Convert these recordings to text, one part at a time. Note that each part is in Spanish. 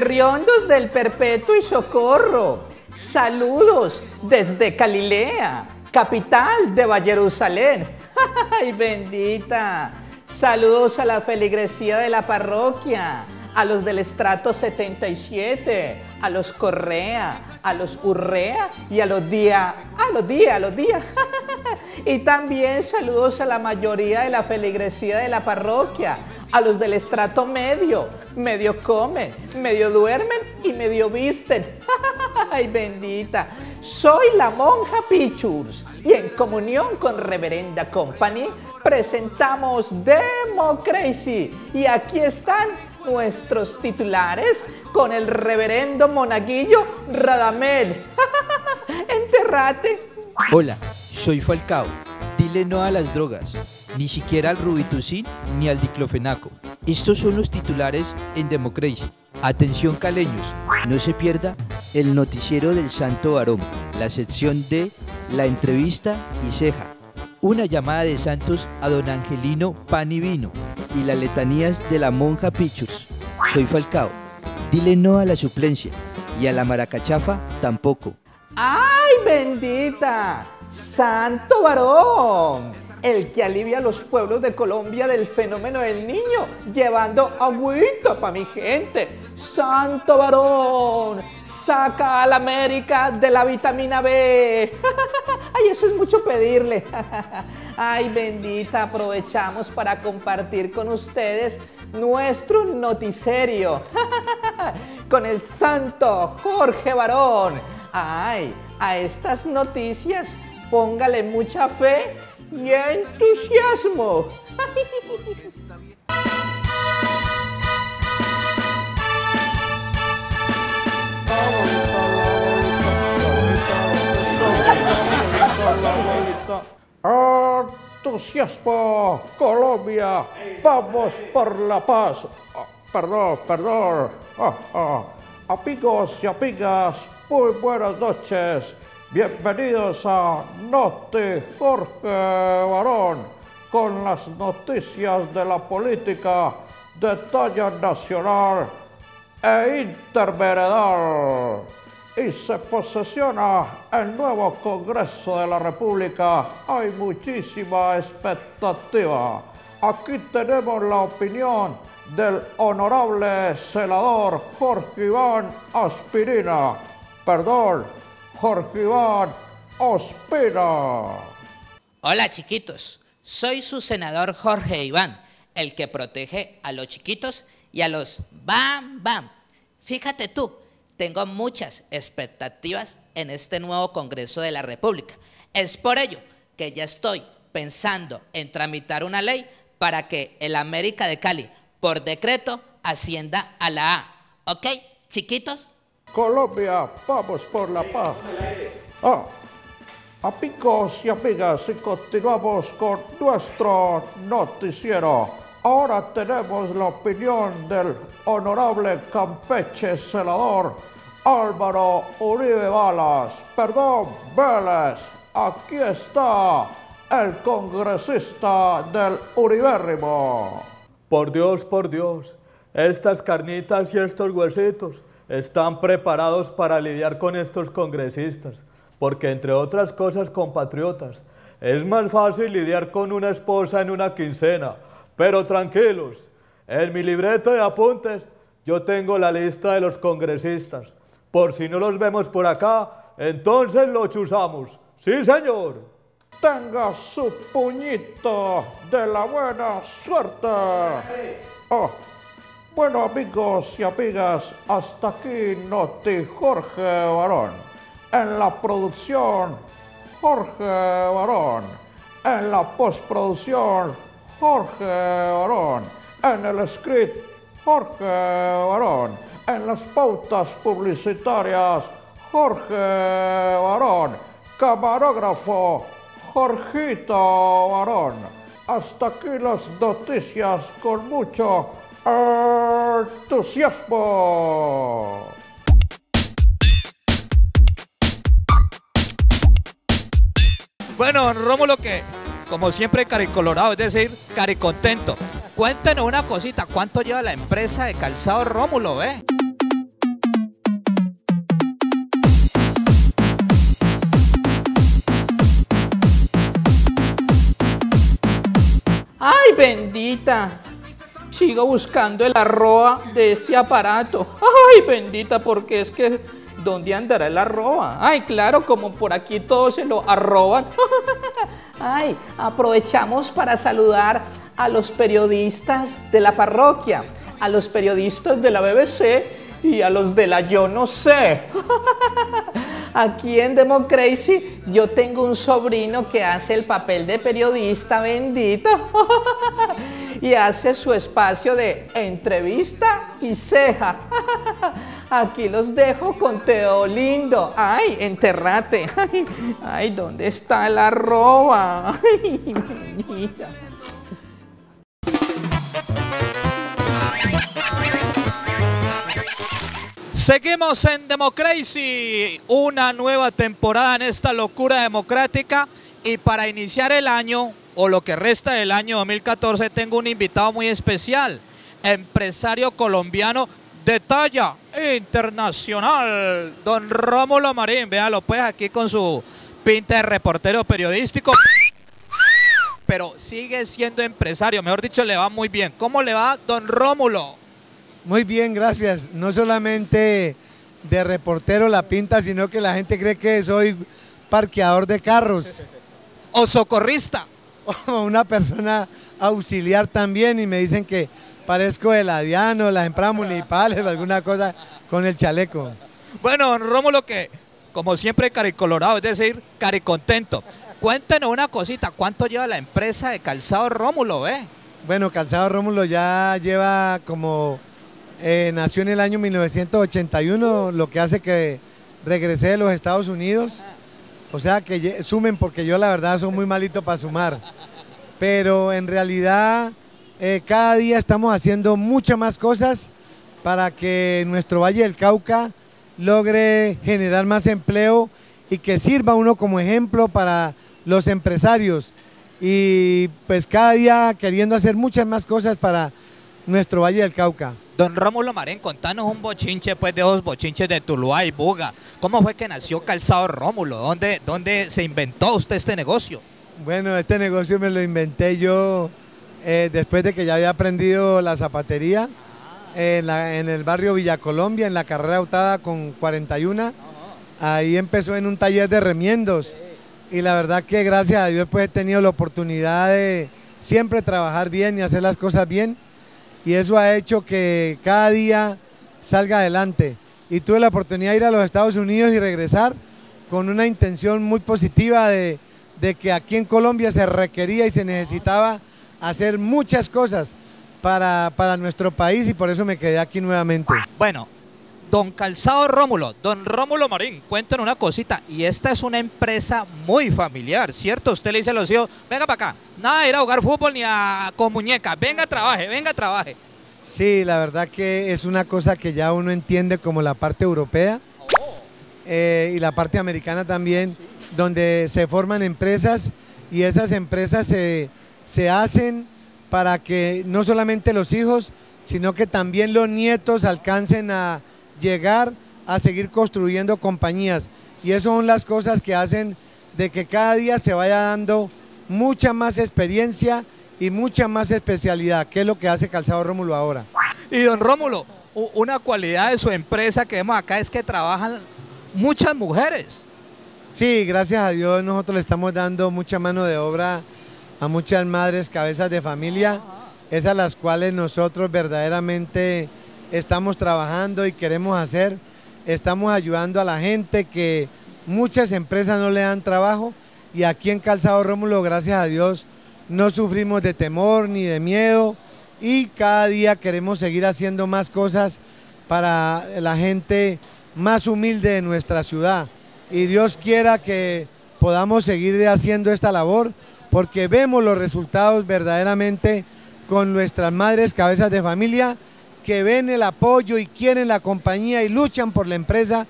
Berriondos del Perpetuo y Socorro. Saludos desde Galilea, capital de Jerusalén. ¡Ay, bendita! Saludos a la feligresía de la parroquia, a los del estrato 77, a los Correa, a los Urrea y a los Día, a los Día, a los Día. y también saludos a la mayoría de la feligresía de la parroquia, a los del estrato medio, medio comen, medio duermen y medio visten. ¡Ay, bendita! Soy la monja Pichurs y en comunión con Reverenda Company presentamos Democracy y aquí están nuestros titulares con el reverendo monaguillo Radamel. Enterrate. Hola, soy Falcao. Dile no a las drogas, ni siquiera al rubitucin ni al diclofenaco. Estos son los titulares en Democracy. Atención caleños, no se pierda el noticiero del Santo Varón, la sección de La entrevista y ceja, una llamada de santos a don Angelino Pan y Vino y las letanías de la monja Pichus. Soy Falcao, dile no a la suplencia y a la maracachafa tampoco. ¡Ay, bendita! ¡Santo varón! El que alivia a los pueblos de Colombia del fenómeno del niño, llevando agüita para mi gente. ¡Santo varón! Saca a la América de la vitamina B. Ay, eso es mucho pedirle. Ay, bendita, aprovechamos para compartir con ustedes nuestro noticiero con el santo Jorge Varón. Ay, a estas noticias póngale mucha fe y entusiasmo. Entusiasmo, Colombia, vamos por la paz. Ah, perdón, perdón. Ah, ah. Amigos y amigas, muy buenas noches. Bienvenidos a Noti Jorge Barón con las noticias de la política de talla nacional e interveredal. Y se posesiona el nuevo Congreso de la República. Hay muchísima expectativa. Aquí tenemos la opinión del honorable senador Jorge Iván Aspirina. Perdón, Jorge Iván Ospina. Hola chiquitos, soy su senador Jorge Iván, el que protege a los chiquitos y a los bam bam. Fíjate tú, tengo muchas expectativas en este nuevo Congreso de la República. Es por ello que ya estoy pensando en tramitar una ley para que el América de Cali, por decreto, ascienda a la A. ¿Ok, chiquitos? Colombia, vamos por la paz. Ah, amigos y amigas, y continuamos con nuestro noticiero. Ahora tenemos la opinión del honorable Campeche senador Álvaro Uribe Balas, perdón, Vélez. Aquí está el congresista del Uribérrimo. Por Dios, por Dios, estas carnitas y estos huesitos están preparados para lidiar con estos congresistas, porque entre otras cosas, compatriotas, es más fácil lidiar con una esposa en una quincena, pero tranquilos, en mi libreta de apuntes yo tengo la lista de los congresistas. Por si no los vemos por acá, entonces lo chuzamos. Sí, señor. Tenga su puñito de la buena suerte. Oh, bueno, amigos y amigas, hasta aquí Noti Jorge Barón. En la producción, Jorge Barón. En la postproducción, Jorge Barón. En el script, Jorge Barón. En las pautas publicitarias, Jorge Barón. Camarógrafo, Jorgito Barón. Hasta aquí las noticias con mucho entusiasmo. Bueno, Rómulo, que como siempre, caricolorado, es decir, caricontento. Cuéntenos una cosita, ¿cuánto lleva la empresa de calzado Rómulo, eh? ¡Ay, bendita! Sigo buscando el arroba de este aparato. ¡Ay, bendita! Porque es que, ¿dónde andará el arroba? ¡Ay, claro! Como por aquí todos se lo arroban. ¡Ay! Aprovechamos para saludar a los periodistas de la parroquia, a los periodistas de la BBC y a los de la Yo No sé. Aquí en Democracy yo tengo un sobrino que hace el papel de periodista bendito y hace su espacio de entrevista y ceja. Aquí los dejo con Teo Lindo. Ay, enterrate. Ay, ¿dónde está el arroba? Seguimos en Democracy, una nueva temporada en esta locura democrática y para iniciar el año o lo que resta del año 2014 tengo un invitado muy especial, empresario colombiano de talla internacional, don Rómulo Marín, véalo pues aquí con su pinta de reportero periodístico, pero sigue siendo empresario, mejor dicho le va muy bien. ¿Cómo le va don Rómulo? Muy bien, gracias. No solamente de reportero la pinta, sino que la gente cree que soy parqueador de carros. O socorrista. O una persona auxiliar también y me dicen que parezco el adiano, las empresas municipales, alguna cosa con el chaleco. Bueno, Rómulo, que como siempre caricolorado, es decir, caricontento. Cuéntenos una cosita, ¿cuánto lleva la empresa de Calzado Rómulo, eh? Bueno, Calzado Rómulo ya lleva como eh, nació en el año 1981, lo que hace que regresé de los Estados Unidos. O sea, que sumen porque yo la verdad soy muy malito para sumar. Pero en realidad eh, cada día estamos haciendo muchas más cosas para que nuestro Valle del Cauca logre generar más empleo y que sirva uno como ejemplo para los empresarios. Y pues cada día queriendo hacer muchas más cosas para nuestro Valle del Cauca. Don Rómulo Marín, contanos un bochinche pues de dos bochinches de Tuluá y Buga. ¿Cómo fue que nació Calzado Rómulo? ¿Dónde, ¿Dónde se inventó usted este negocio? Bueno, este negocio me lo inventé yo eh, después de que ya había aprendido la zapatería en, en, el barrio Villa Colombia, en la carrera autada con 41. Ahí empezó en un taller de remiendos. Y la verdad que gracias a Dios pues he tenido la oportunidad de siempre trabajar bien y hacer las cosas bien y eso ha hecho que cada día salga adelante. Y tuve la oportunidad de ir a los Estados Unidos y regresar con una intención muy positiva de, que aquí en Colombia se requería y se necesitaba hacer muchas cosas para, para nuestro país y por eso me quedé aquí nuevamente. Bueno, Don Calzado Rómulo, don Rómulo Marín, cuéntanos una cosita. Y esta es una empresa muy familiar, ¿cierto? Usted le dice a los hijos, venga para acá, nada de ir a jugar fútbol ni a con muñeca, venga, trabaje, venga, trabaje. Sí, la verdad que es una cosa que ya uno entiende como la parte europea eh, y la parte americana también, donde se forman empresas y esas empresas se, se hacen para que no solamente los hijos, sino que también los nietos alcancen a llegar a seguir construyendo compañías. Y eso son las cosas que hacen de que cada día se vaya dando mucha más experiencia y mucha más especialidad, que es lo que hace Calzado Rómulo ahora. Y don Rómulo, una cualidad de su empresa que vemos acá es que trabajan muchas mujeres. Sí, gracias a Dios nosotros le estamos dando mucha mano de obra a muchas madres, cabezas de familia, esas las cuales nosotros verdaderamente estamos trabajando y queremos hacer. Estamos ayudando a la gente que muchas empresas no le dan trabajo y aquí en Calzado Rómulo, gracias a Dios, no sufrimos de temor ni de miedo y cada día queremos seguir haciendo más cosas para la gente más humilde de nuestra ciudad. Y Dios quiera que podamos seguir haciendo esta labor porque vemos los resultados verdaderamente con nuestras madres cabezas de familia que ven el apoyo y quieren la compañía y luchan por la empresa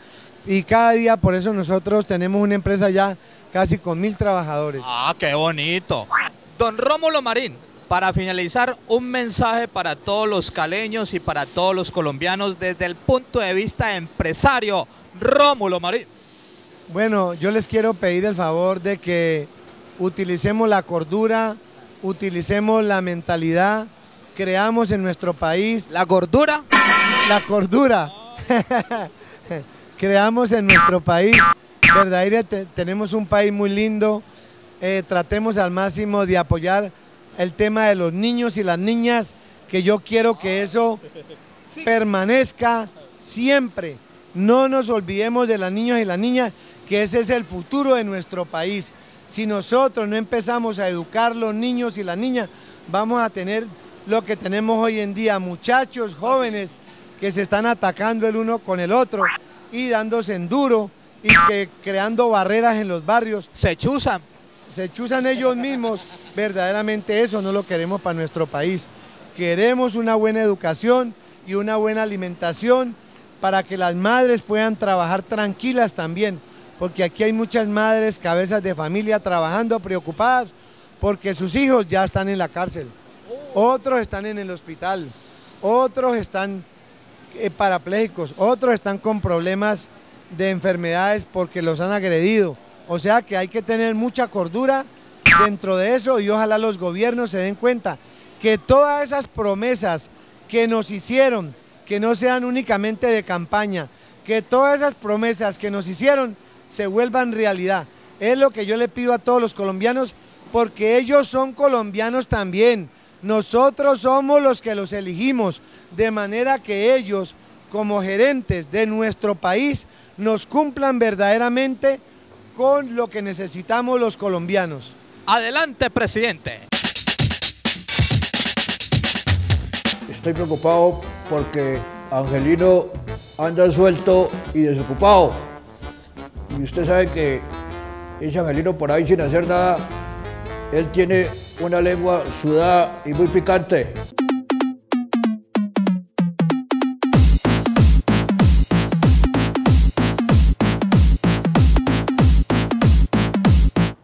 y cada día por eso nosotros tenemos una empresa ya casi con mil trabajadores. Ah, qué bonito. Don Rómulo Marín, para finalizar, un mensaje para todos los caleños y para todos los colombianos desde el punto de vista empresario. Rómulo Marín. Bueno, yo les quiero pedir el favor de que utilicemos la cordura utilicemos la mentalidad, creamos en nuestro país La gordura. la cordura. Creamos en nuestro país, verdaderamente tenemos un país muy lindo, eh, tratemos al máximo de apoyar el tema de los niños y las niñas, que yo quiero que eso permanezca siempre. No nos olvidemos de las niños y las niñas, que ese es el futuro de nuestro país. Si nosotros no empezamos a educar los niños y las niñas, vamos a tener lo que tenemos hoy en día, muchachos jóvenes que se están atacando el uno con el otro y dándose en duro y que creando barreras en los barrios Se chuzan. se chuzan ellos mismos, verdaderamente eso no lo queremos para nuestro país. Queremos una buena educación y una buena alimentación para que las madres puedan trabajar tranquilas también, porque aquí hay muchas madres, cabezas de familia trabajando preocupadas porque sus hijos ya están en la cárcel, otros están en el hospital, otros están eh, parapléjicos, otros están con problemas de enfermedades porque los han agredido. O sea que hay que tener mucha cordura dentro de eso y ojalá los gobiernos se den cuenta que todas esas promesas que nos hicieron, que no sean únicamente de campaña, que todas esas promesas que nos hicieron se vuelvan realidad. Es lo que yo le pido a todos los colombianos porque ellos son colombianos también. Nosotros somos los que los elegimos, de manera que ellos, como gerentes de nuestro país, nos cumplan verdaderamente con lo que necesitamos los colombianos. Adelante, presidente. Estoy preocupado porque Angelino anda suelto y desocupado. Y usted sabe que ese Angelino por ahí sin hacer nada, él tiene una lengua sudada y muy picante.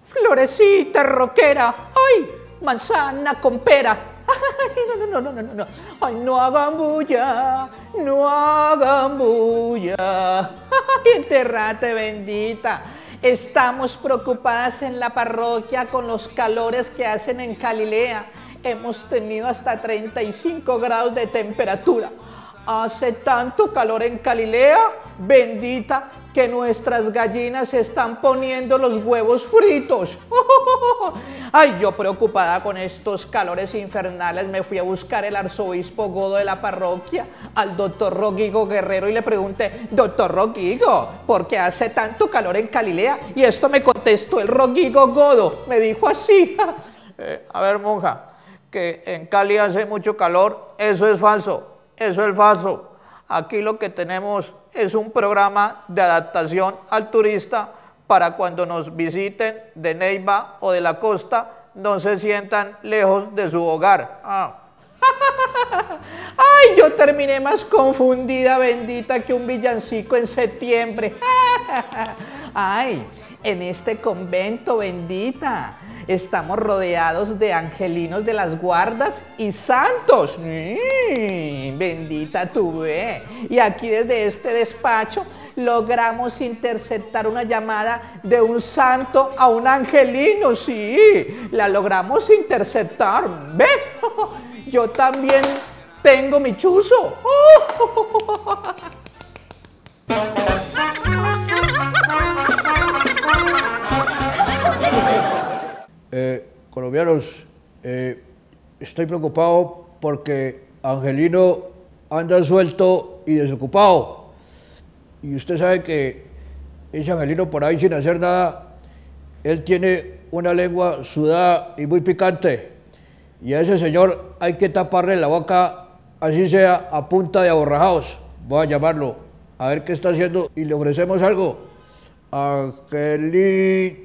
Florecita roquera. ¡Ay! Manzana con pera. ¡Ay! No, no, no, no, no. ¡Ay! No hagan bulla. No hagan bulla. ¡Ay! Enterrate bendita. Estamos preocupadas en la parroquia con los calores que hacen en Galilea. Hemos tenido hasta 35 grados de temperatura. Hace tanto calor en Galilea, bendita, que nuestras gallinas están poniendo los huevos fritos. Ay, yo preocupada con estos calores infernales, me fui a buscar el arzobispo Godo de la parroquia, al doctor Roguigo Guerrero, y le pregunté, doctor Roguigo, ¿por qué hace tanto calor en Galilea? Y esto me contestó el Roguigo Godo, me dijo así. Eh, a ver, monja, que en Cali hace mucho calor, eso es falso. Eso es falso. Aquí lo que tenemos es un programa de adaptación al turista para cuando nos visiten de Neiva o de la costa, no se sientan lejos de su hogar. Ah. Ay, yo terminé más confundida, bendita, que un villancico en septiembre. Ay, en este convento, bendita, estamos rodeados de angelinos de las guardas y santos. Bendita tu ve. Y aquí desde este despacho logramos interceptar una llamada de un santo a un angelino. Sí, la logramos interceptar. ¿Ve? Yo también tengo mi chuzo. Eh, colombianos, eh, estoy preocupado porque Angelino anda suelto y desocupado. Y usted sabe que ese Angelino por ahí sin hacer nada, él tiene una lengua sudada y muy picante. Y a ese señor hay que taparle la boca, así sea a punta de aborrajados. Voy a llamarlo, a ver qué está haciendo y le ofrecemos algo. Angelino.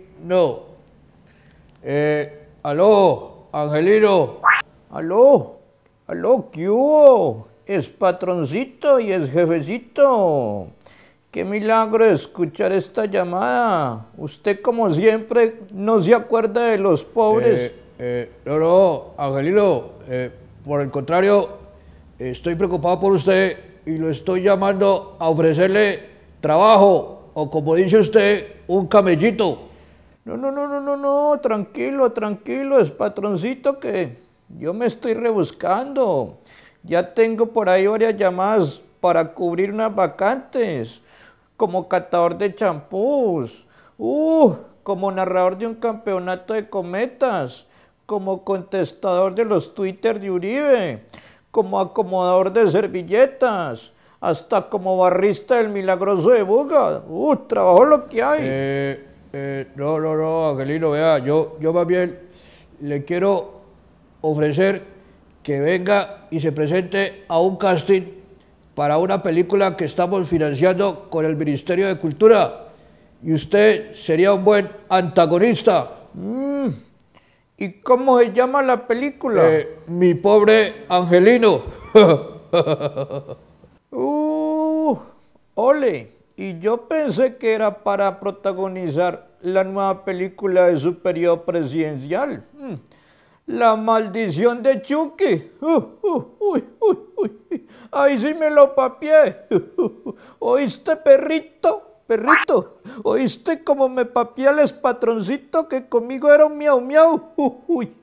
Eh, aló, Angelino. Aló, aló, ¿qué hubo? Es patroncito y es jefecito. Qué milagro escuchar esta llamada. Usted, como siempre, no se acuerda de los pobres. Eh, eh, no, no, Angelino, eh, por el contrario, estoy preocupado por usted y lo estoy llamando a ofrecerle trabajo o como dice usted, un camellito. No, no, no, no, no, no, tranquilo, tranquilo, es patroncito que yo me estoy rebuscando. Ya tengo por ahí varias llamadas para cubrir unas vacantes, como catador de champús, uh, como narrador de un campeonato de cometas, como contestador de los Twitter de Uribe, como acomodador de servilletas, hasta como barrista del milagroso de Buga. Uh, trabajo lo que hay. Eh, eh, no, no, no, Angelino, vea, yo, yo más bien le quiero ofrecer que venga y se presente a un casting para una película que estamos financiando con el Ministerio de Cultura. Y usted sería un buen antagonista. Mm. ¿Y cómo se llama la película? Eh, mi pobre Angelino. uh, ole. Y yo pensé que era para protagonizar la nueva película de su periodo presidencial. Mm. La maldición de Chucky. Uh. Ahí sí me lo papié. ¿Oíste, perrito? Perrito, ¿oíste cómo me papié al patroncito que conmigo era un miau miau?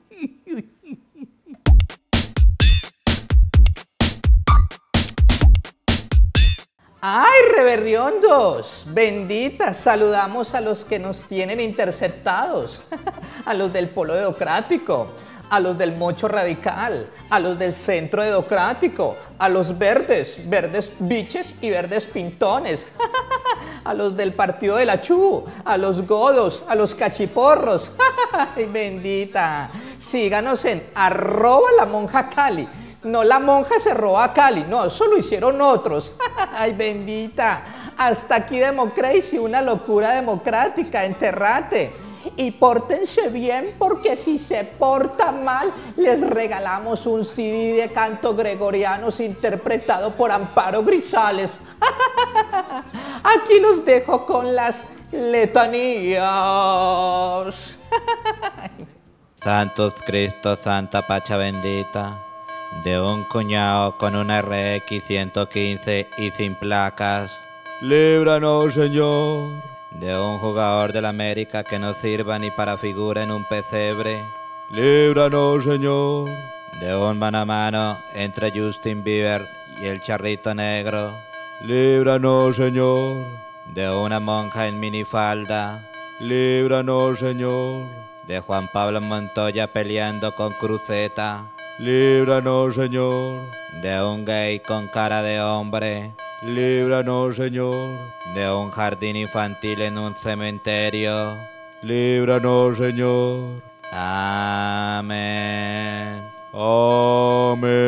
¡Ay, reverriondos! Benditas, saludamos a los que nos tienen interceptados, a los del Polo Democrático, a los del Mocho Radical, a los del Centro Democrático, a los verdes, verdes biches y verdes pintones, a los del Partido de la Chu, a los godos, a los cachiporros. ¡Ay, bendita! Síganos en arroba la monja Cali no, la monja se robó a Cali, no, eso lo hicieron otros. Ay, bendita. Hasta aquí Democracy, una locura democrática, enterrate. Y pórtense bien porque si se porta mal, les regalamos un CD de canto gregorianos interpretado por Amparo Grisales. Aquí los dejo con las letanías. Santos Cristo, Santa Pacha bendita de un cuñado con una RX 115 y sin placas. Líbranos, Señor. De un jugador del América que no sirva ni para figura en un pesebre. Líbranos, Señor. De un mano a mano entre Justin Bieber y el charrito negro. Líbranos, Señor. De una monja en minifalda. Líbranos, Señor. De Juan Pablo Montoya peleando con Cruceta. Líbranos, Señor. De un gay con cara de hombre. Líbranos, Señor. De un jardín infantil en un cementerio. Líbranos, Señor. Amén. Amén.